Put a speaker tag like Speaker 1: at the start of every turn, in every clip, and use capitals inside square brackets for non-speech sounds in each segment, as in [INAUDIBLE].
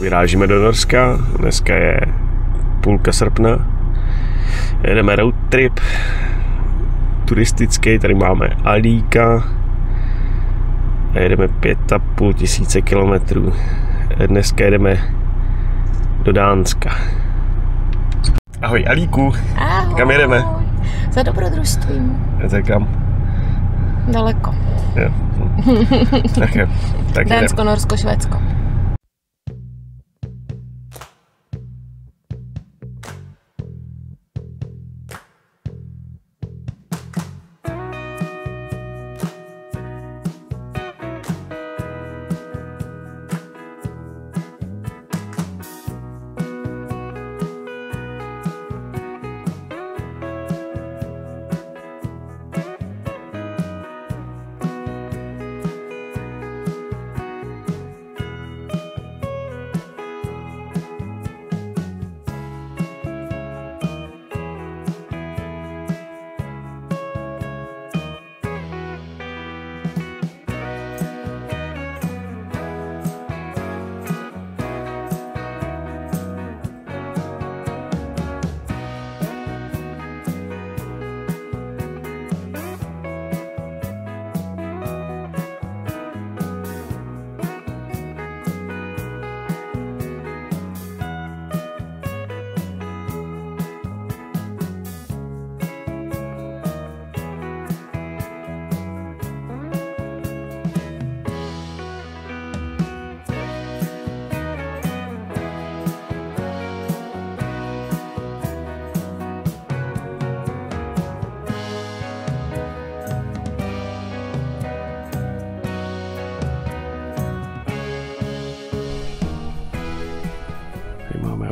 Speaker 1: Vyrážíme do Norska, dneska je půlka srpna. Jedeme road trip turistický, tady máme Alíka a jedeme pět a půl tisíce kilometrů. Dneska jedeme do Dánska. Ahoj Alíku,
Speaker 2: Ahoj.
Speaker 1: kam jedeme?
Speaker 2: Za dobrodružstvím.
Speaker 1: Tak kam?
Speaker 2: Daleko.
Speaker 1: Jo. [LAUGHS] tak jo, tak.
Speaker 2: Dánsko, Norsko, Švédsko.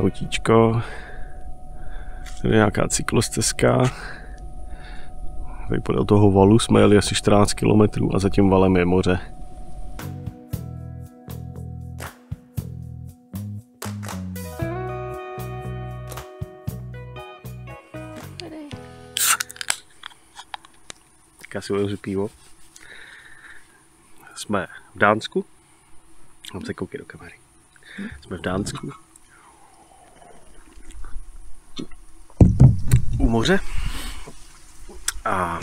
Speaker 1: Autíčko. Tady nějaká cyklostezka. Tady podél toho valu jsme jeli asi 14 km a za tím valem je moře. Tak já si otevřu pivo. Jsme v Dánsku. Mám se koukej do kamery. Jsme v Dánsku. U moře. A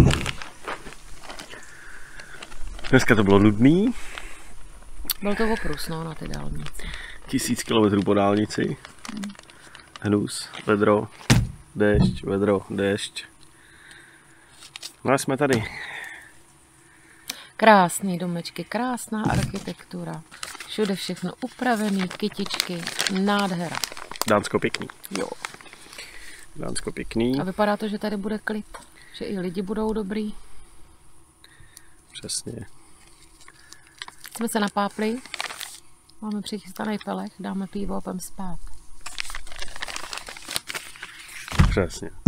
Speaker 1: dneska to bylo nudný.
Speaker 2: Byl to oprus, no, na ty dálnici.
Speaker 1: Tisíc kilometrů po dálnici. Hnus, vedro, déšť, vedro, déšť. No a jsme tady.
Speaker 2: Krásný domečky, krásná architektura. Všude všechno upravený, kytičky, nádhera.
Speaker 1: Dánsko pěkný.
Speaker 2: Jo.
Speaker 1: Dánsko pěkný.
Speaker 2: A vypadá to, že tady bude klid. Že i lidi budou dobrý.
Speaker 1: Přesně.
Speaker 2: Jsme se napápli. Máme přichystaný pelech, dáme pivo a půjdeme spát.
Speaker 1: Přesně.
Speaker 2: Přesně.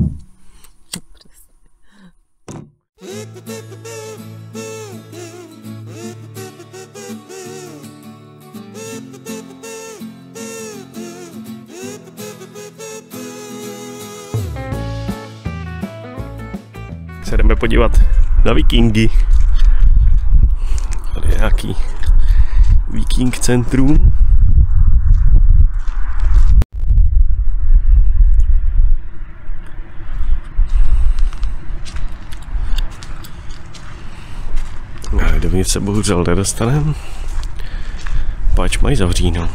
Speaker 1: Podívat na vikingy. Tady je nějaký viking centrum. Ale dovnitř se bohužel nedostaneme. Pač mají zavříno.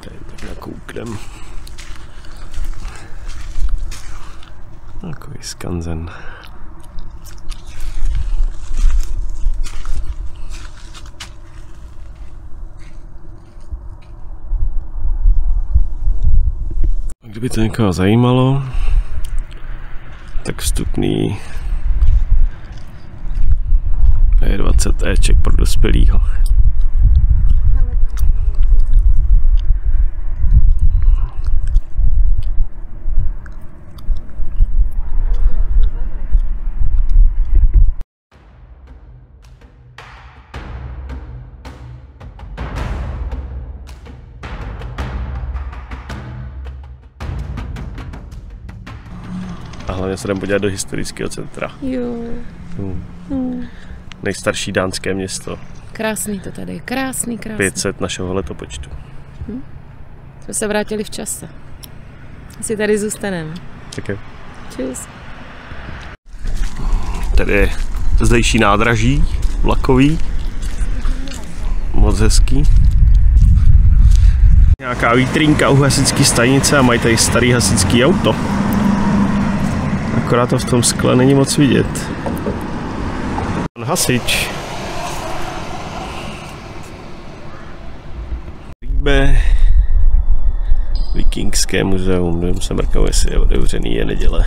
Speaker 1: Tady tak nakouknem. Takový skanzen. Kdyby to někoho zajímalo, tak vstupný je 20 Eček pro dospělýho. Se jdeme podívat do historického centra.
Speaker 2: Jo.
Speaker 1: Hmm.
Speaker 2: Hmm.
Speaker 1: Nejstarší dánské město,
Speaker 2: Krásný to tady, krásný, krásný.
Speaker 1: 500 našeho letopočtu.
Speaker 2: Jsme se vrátili v čase. Asi tady zůstaneme.
Speaker 1: Tak jo.
Speaker 2: Čus.
Speaker 1: Tady je zdejší nádraží vlakový. Moc hezký. Nějaká vítrinka u hasičské stanice a mají tady starý hasičský auto. Akorát to v tom skle není moc vidět. Pan hasič. Líbe. Vikingské muzeum, jdem se mrknout, jestli je otevřený, je neděle.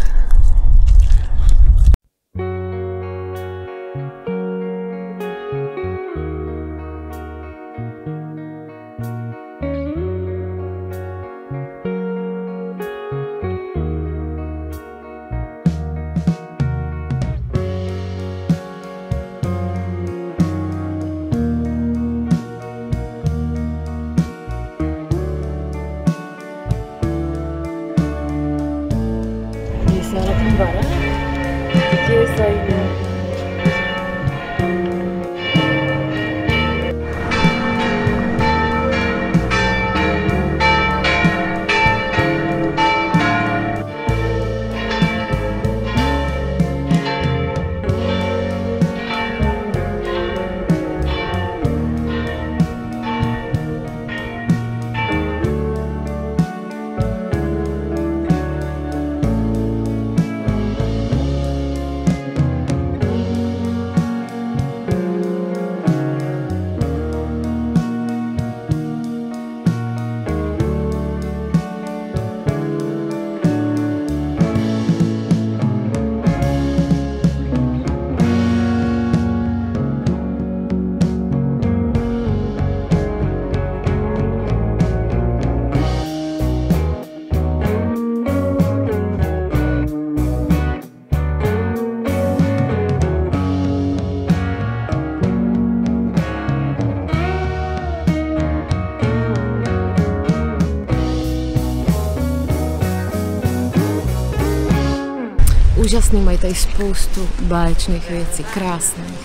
Speaker 2: Úžasný, mají tady spoustu báječných věcí, krásných.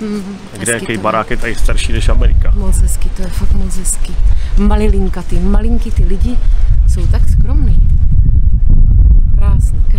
Speaker 2: Mhm,
Speaker 1: Kde jaký
Speaker 2: to je.
Speaker 1: barák je tady starší než Amerika?
Speaker 2: Moc hezky, to je fakt moc hezky. Malilinka, ty malinký ty lidi jsou tak skromný. Krásný, krásný,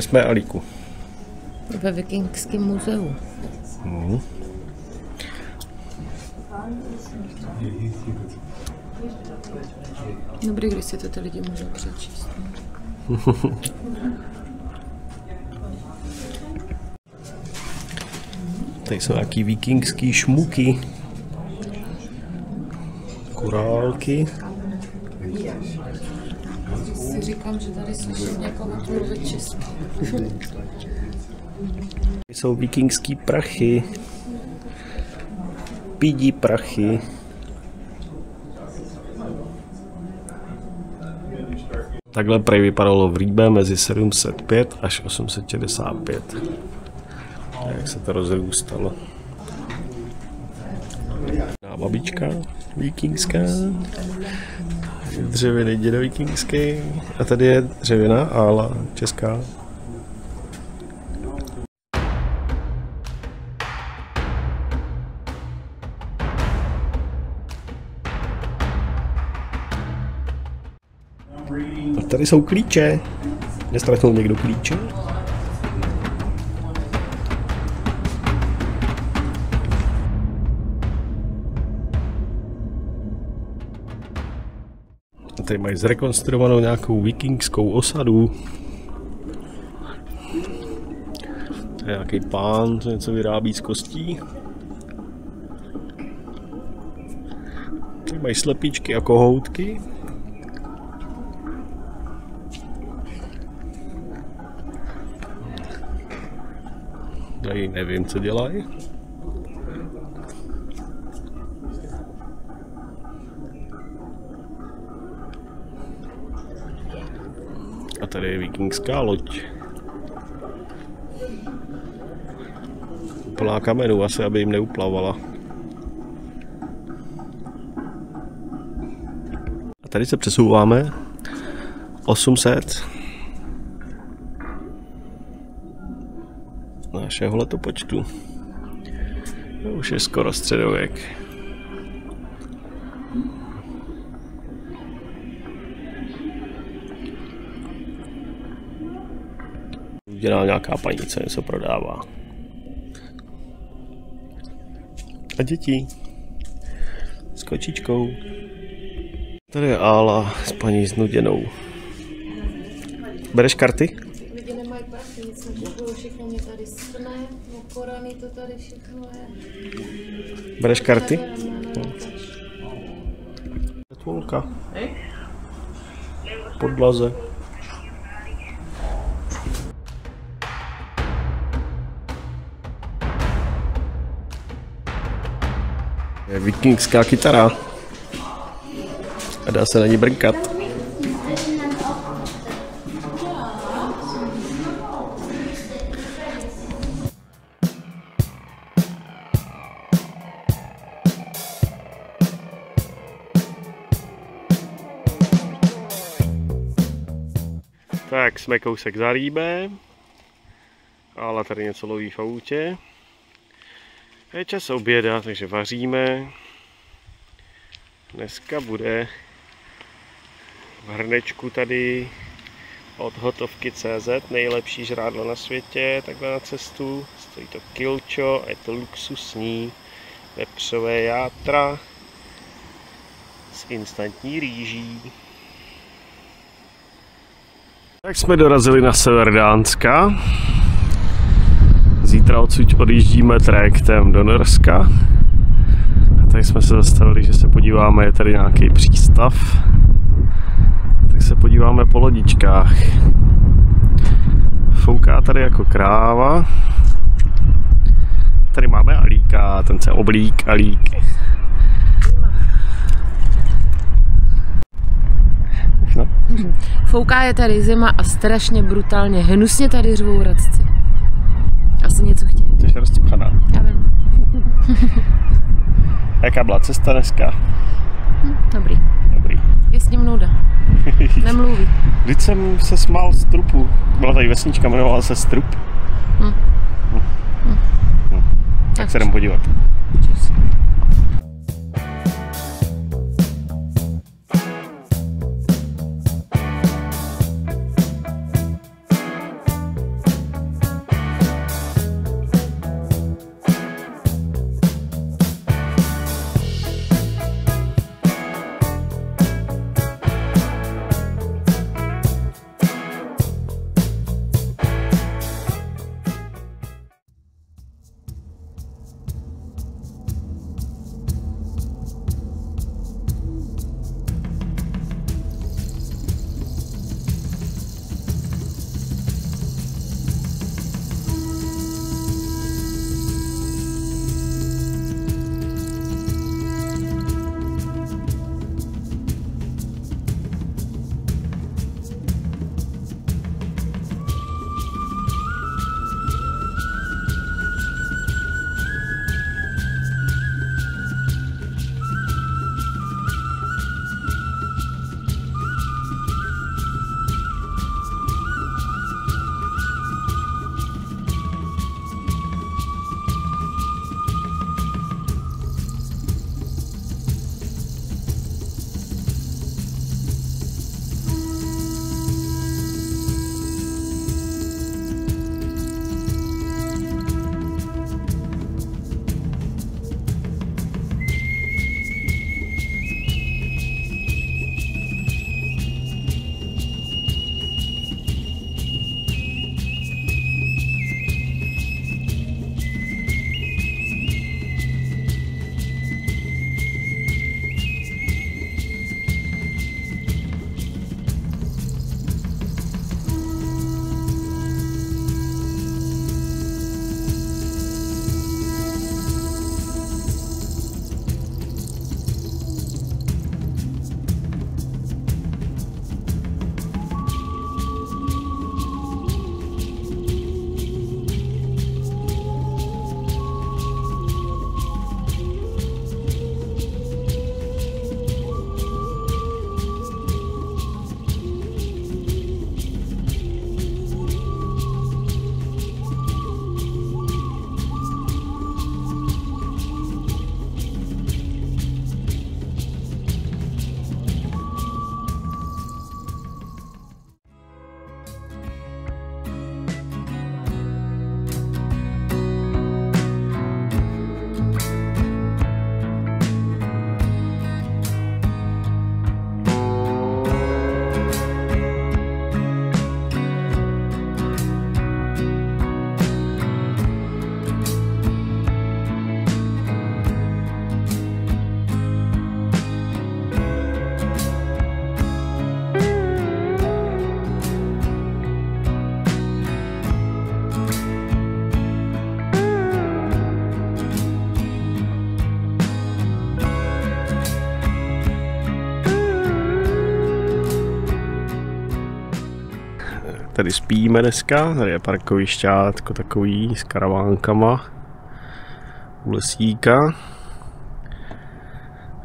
Speaker 1: kde jsme, Alíku?
Speaker 2: Ve Vikingském muzeu. Dobrý, když si to ty lidi můžou přečíst. [LAUGHS]
Speaker 1: Tady jsou nějaký vikingský šmuky. Kurálky.
Speaker 2: Si říkám, že tady slyším někoho mluvit česky. [LAUGHS]
Speaker 1: Jsou vikingský prachy. Pídí prachy. Takhle prej vypadalo v Rýbe mezi 705 až 865. Jak se to rozrůstalo. Babička vikingská. Dřevěný dědo vikingský. A tady je dřevěná ála česká. A tady jsou klíče. Nestrachnul někdo klíče? Tady mají zrekonstruovanou nějakou vikingskou osadu. To je nějaký pán, co něco vyrábí z kostí. Tady mají slepíčky a kohoutky. Tady nevím, co dělají. Tady je vikingská loď. Plná kamenů, asi aby jim neuplavala. A tady se přesouváme 800 našeho letopočtu. To už je skoro středověk. Dělá nějaká paní, co něco prodává. A děti. S kočičkou. Tady je Ála s paní znuděnou. Bereš karty?
Speaker 2: Lidi nemají prachy, nic nekupují, všechno mě tady srne, no to tady všechno je.
Speaker 1: Bereš karty? Podlaze. Je vikingská kytara. A dá se na ní brnkat. Tak, jsme kousek za rýbe. Ale tady něco loví v autě. Je čas oběda, takže vaříme. Dneska bude v hrnečku tady od hotovky CZ, nejlepší žrádlo na světě, takhle na cestu. Stojí to kilčo a je to luxusní vepřové játra s instantní rýží. Tak jsme dorazili na sever Dánska. Zítra odsud odjíždíme trajektem do Norska. A tady jsme se zastavili, že se podíváme, je tady nějaký přístav. Tak se podíváme po lodičkách. Fouká tady jako kráva. Tady máme Alíka, ten se oblík Alík. No.
Speaker 2: Fouká je tady zima a strašně brutálně hnusně tady řvou radci. Asi něco chtějí.
Speaker 1: Jsi rozcuchaná.
Speaker 2: Já vím. [LAUGHS]
Speaker 1: Jaká byla cesta dneska?
Speaker 2: Dobrý.
Speaker 1: Dobrý.
Speaker 2: Je s ním nuda. [LAUGHS] Nemluví.
Speaker 1: Vždyť jsem se smál z trupu. Byla tady vesnička, jmenovala se Strup.
Speaker 2: Hm.
Speaker 1: Hm. Hm. Tak se jdem podívat. Tady spíme dneska, tady je parkovišťátko takový s karavánkama u lesíka.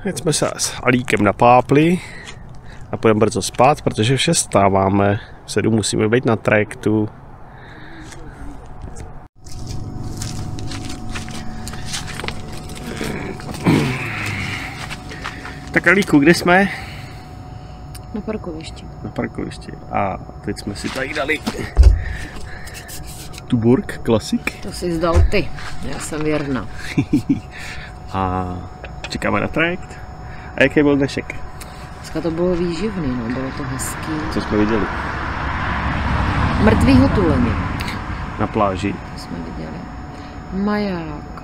Speaker 1: Teď jsme se s Alíkem napápli a půjdeme brzo spát, protože vše stáváme. V sedm musíme být na trajektu. Tak Alíku, kde jsme?
Speaker 2: Na parkovišti.
Speaker 1: Na parkovišti. A teď jsme si tady dali Tuborg Classic.
Speaker 2: To si zdal ty. Já jsem věrná. [LAUGHS]
Speaker 1: A čekáme na trajekt. A jaký byl dnešek?
Speaker 2: Dneska to bylo výživný, no, bylo to hezký.
Speaker 1: Co jsme viděli?
Speaker 2: Mrtvýho tuleně
Speaker 1: Na pláži.
Speaker 2: to jsme viděli. Maják.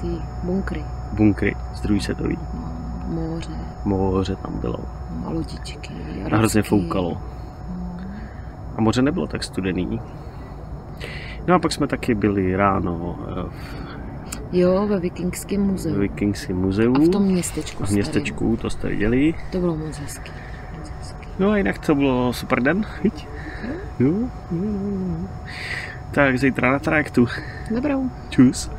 Speaker 2: Ty bunkry.
Speaker 1: Bunkry z druhý světový.
Speaker 2: No, moře.
Speaker 1: Moře tam bylo.
Speaker 2: A lodičky.
Speaker 1: A hrozně foukalo. A moře nebylo tak studený. No a pak jsme taky byli ráno eh,
Speaker 2: Jo, ve Vikingském
Speaker 1: v
Speaker 2: muzeu.
Speaker 1: Vikingském muzeu.
Speaker 2: A v tom městečku
Speaker 1: v
Speaker 2: starém.
Speaker 1: městečku, to jste viděli.
Speaker 2: To bylo moc hezký. Moc hezký.
Speaker 1: No a jinak to bylo super den, viď? Jo, jo, jo. Tak zítra na trajektu.
Speaker 2: Dobrou.
Speaker 1: Čus.